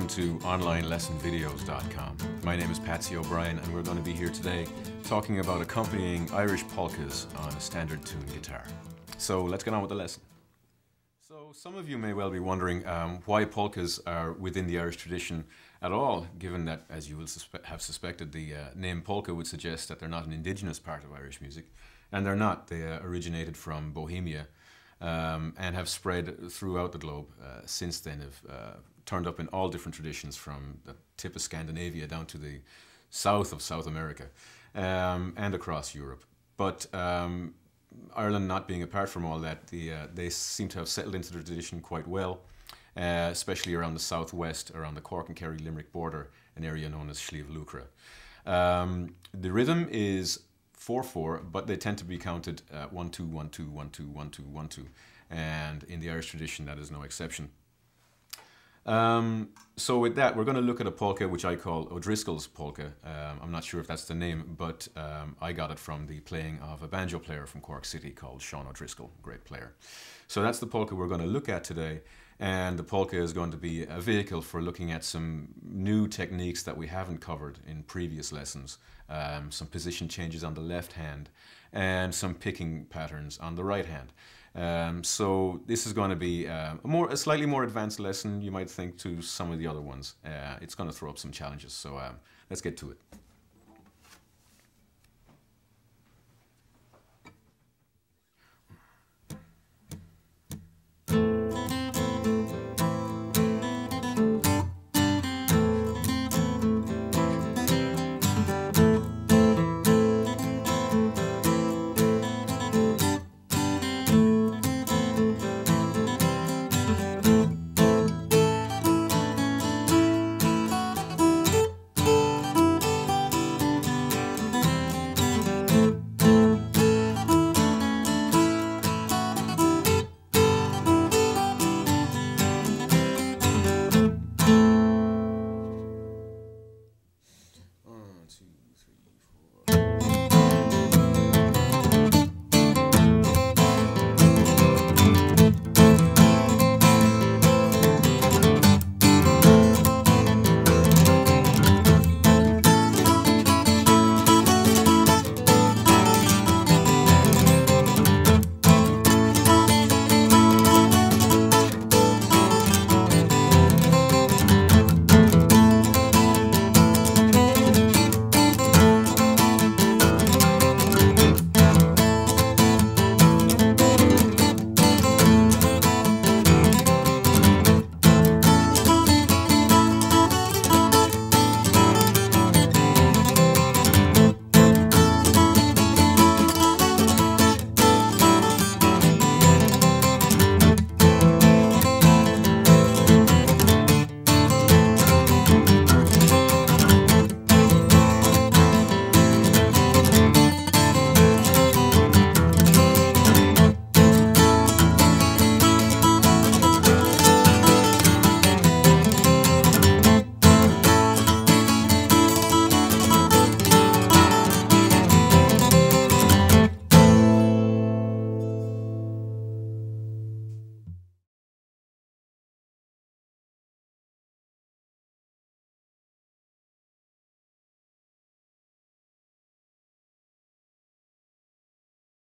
welcome to OnlineLessonVideos.com. My name is Patsy O'Brien and we're going to be here today talking about accompanying Irish polkas on a standard tune guitar. So let's get on with the lesson. So some of you may well be wondering um, why polkas are within the Irish tradition at all, given that, as you will suspe have suspected, the uh, name polka would suggest that they're not an indigenous part of Irish music. And they're not. They uh, originated from Bohemia um, and have spread throughout the globe uh, since then, have uh, turned up in all different traditions from the tip of Scandinavia down to the south of South America um, and across Europe. But um, Ireland not being apart from all that, the, uh, they seem to have settled into the tradition quite well, uh, especially around the southwest, around the Cork and Kerry Limerick border, an area known as Sliabh Luachra. Um, the rhythm is 4 4, but they tend to be counted uh, 1 2 1 2 1 2 1 2 1 2. And in the Irish tradition, that is no exception. Um, so with that, we're going to look at a polka which I call O'Driscoll's polka. Um, I'm not sure if that's the name, but um, I got it from the playing of a banjo player from Cork City called Sean O'Driscoll, great player. So that's the polka we're going to look at today. And the polka is going to be a vehicle for looking at some new techniques that we haven't covered in previous lessons, um, some position changes on the left hand, and some picking patterns on the right hand. Um, so this is going to be uh, a more a slightly more advanced lesson, you might think, to some of the other ones. Uh, it's going to throw up some challenges, so um, let's get to it.